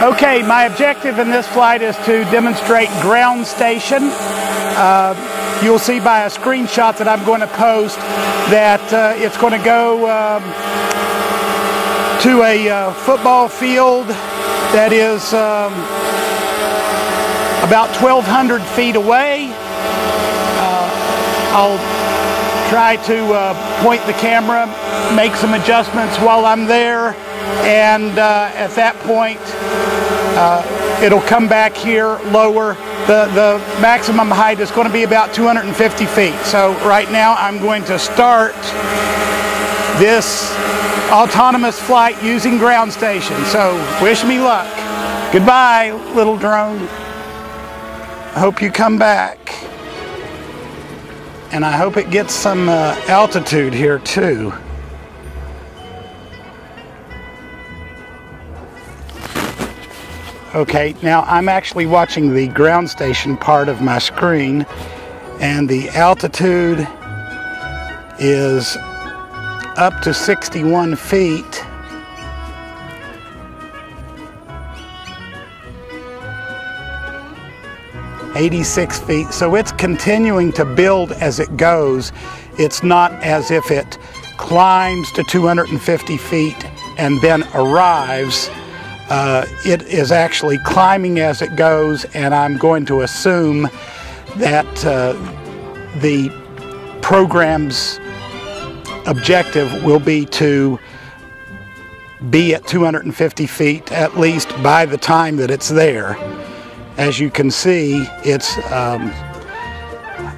Okay, my objective in this flight is to demonstrate ground station. Uh, you'll see by a screenshot that I'm going to post that uh, it's going to go um, to a uh, football field that is um, about 1,200 feet away. Uh, I'll try to uh, point the camera, make some adjustments while I'm there, and uh, at that point, uh, it'll come back here lower. The, the maximum height is going to be about 250 feet. So right now I'm going to start this autonomous flight using ground station. So wish me luck. Goodbye, little drone. I hope you come back. And I hope it gets some uh, altitude here too. Okay, now I'm actually watching the ground station part of my screen and the altitude is up to 61 feet. Eighty-six feet, so it's continuing to build as it goes. It's not as if it climbs to 250 feet and then arrives uh, it is actually climbing as it goes, and I'm going to assume that uh, the program's objective will be to be at 250 feet at least by the time that it's there. As you can see, it's um,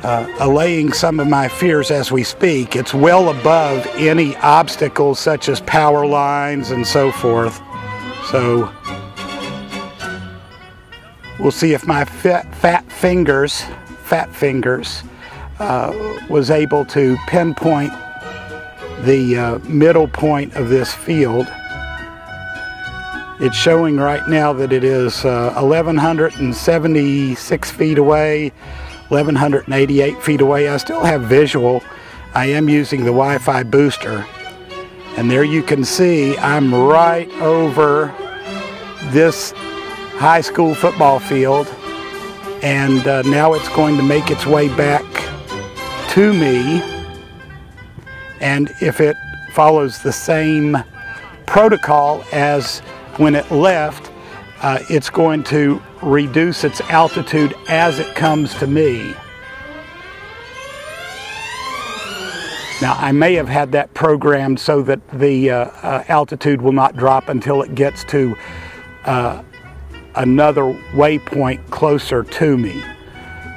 uh, allaying some of my fears as we speak. It's well above any obstacles such as power lines and so forth. So we'll see if my fat, fat fingers, fat fingers, uh, was able to pinpoint the uh, middle point of this field. It's showing right now that it is uh, 1,176 feet away, 1,188 feet away. I still have visual. I am using the Wi-Fi booster. And there you can see I'm right over this high school football field and uh, now it's going to make its way back to me and if it follows the same protocol as when it left uh, it's going to reduce its altitude as it comes to me. Now I may have had that programmed so that the uh, uh, altitude will not drop until it gets to uh, another waypoint closer to me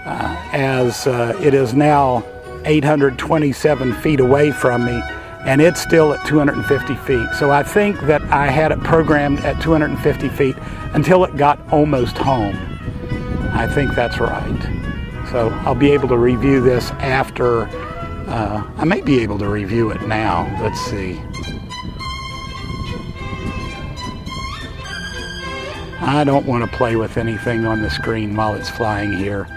uh, as uh, it is now 827 feet away from me and it's still at 250 feet. So I think that I had it programmed at 250 feet until it got almost home. I think that's right. So I'll be able to review this after, uh, I may be able to review it now. Let's see. I don't want to play with anything on the screen while it's flying here.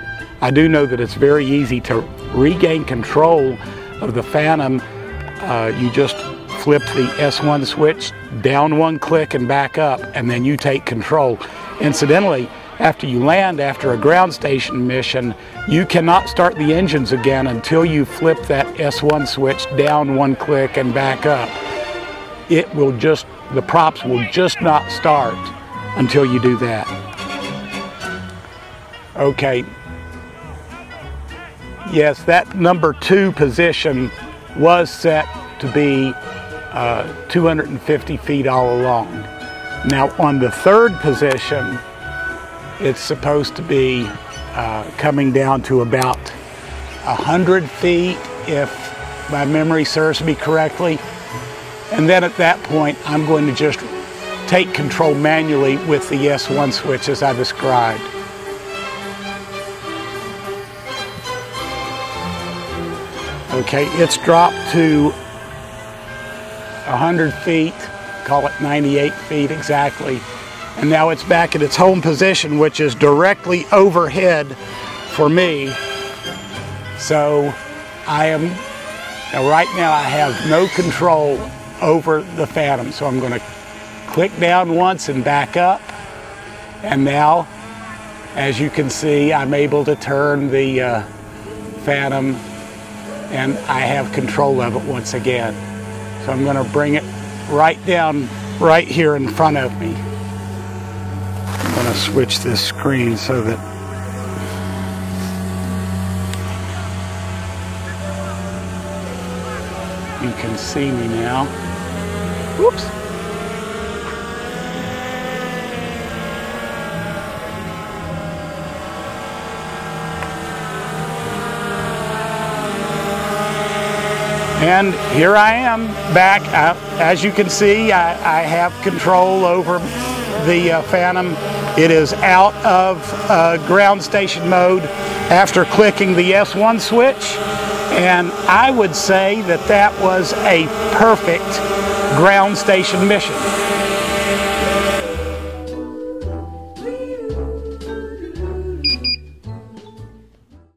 I do know that it's very easy to regain control of the Phantom. Uh, you just flip the S1 switch, down one click and back up, and then you take control. Incidentally, after you land after a ground station mission, you cannot start the engines again until you flip that S1 switch down one click and back up. It will just, the props will just not start until you do that. Okay. Yes, that number two position was set to be uh, 250 feet all along. Now on the third position, it's supposed to be uh, coming down to about 100 feet if my memory serves me correctly. And then at that point, I'm going to just take control manually with the S1 switch as I described. Okay, it's dropped to 100 feet, call it 98 feet exactly. And now it's back at its home position, which is directly overhead for me. So I am, now right now I have no control over the Phantom. So I'm going to click down once and back up. And now, as you can see, I'm able to turn the uh, Phantom and I have control of it once again. So I'm going to bring it right down right here in front of me. I'm going to switch this screen so that you can see me now. Whoops. And here I am back. Uh, as you can see, I, I, have control over the uh, Phantom. It is out of uh, ground station mode after clicking the S1 switch. And I would say that that was a perfect ground station mission.